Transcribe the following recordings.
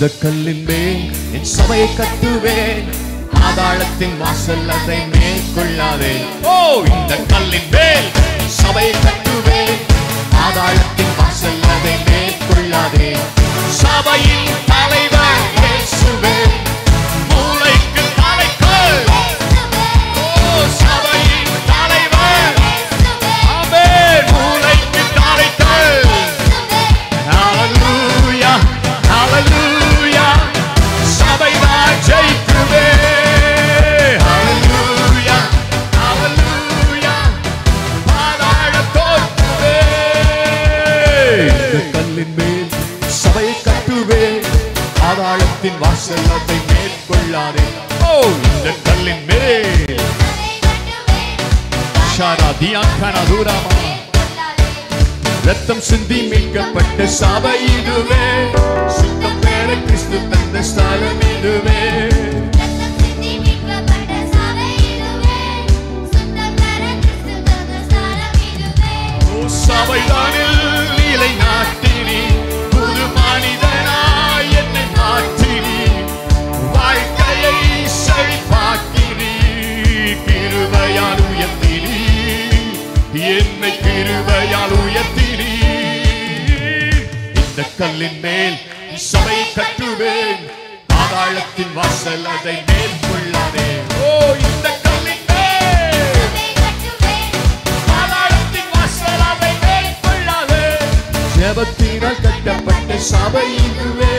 இந்த கல்லின் மேல் என் சபையை கட்டுவேன் பாதாளத்தின் வாசல் அதை மேற்கொள்ளாதே. ஓ இந்த கல்லின் மேல் என் சபையை கட்டுவேன் பாதாளத்தின் வாசல் அதை மேற்கொள்ளாதே. வாசலின் மேல் சபையை கட்டுவேன். ஆதாயத்தின் வாசல் அதை மேற்கொள்ளாதே. ஓ இந்த கல்லின் மேல். ரத்தம் சிந்தி மீட்கப்பட்ட சபை இதுவே சுத்தம் பேர கிறிஸ்து தந்த ஸ்தலம் இதுவே. கல்லின் மேல் சபை கட்டுவேன். பாதாளத்தின் வாசல் அதை மேற்கொள்ளாதே ஓ இந்த கல்லின் மேல். பாதாளத்தின் வாசல் அதை மேற்கொள்ளாதே ஜெபத்தினால் கட்டப்பட்ட சபை இதுவே.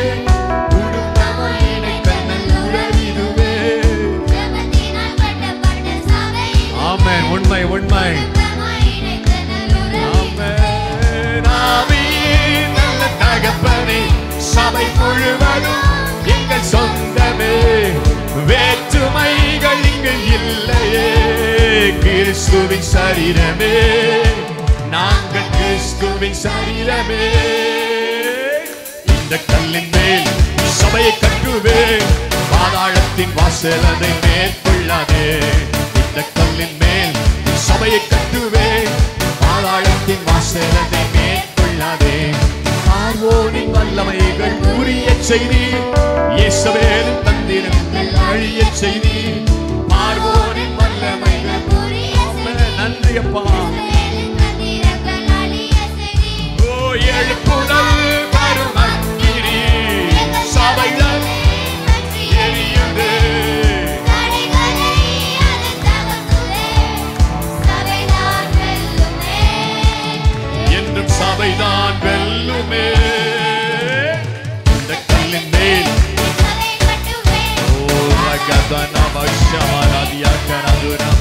சபை எங்கள் சொந்தமே. வேற்றுமைகள் இங்கு இல்லையே. கிறிஸ்துவின் சரீரமே. நாங்கள் கிறிஸ்துவின் சரீரமே. இந்த கல்லின் மேல் சபையை கட்டுவேன். பாதாளத்தின் வாசல் அதை மேற்கொள்ளாதே இந்த கல்லின் மேல் சபையை கட்டுவேன். பாதாளத்தின் வாசல் அதை மேற்கொள்ளாதே செய்தி இயேசுவேலின் தந்திரங்கள் அழிய செய்தி. பார்வோனின் வல்லமைகள். நன்றி அப்பா ஓ எழுப்புதல் வரும் அக்கினி சபைகள் எரியுது. என்றும் சபைதான் வெல்லுமே. i Oh, Rakatana Vakshamana Dhyakana Dunam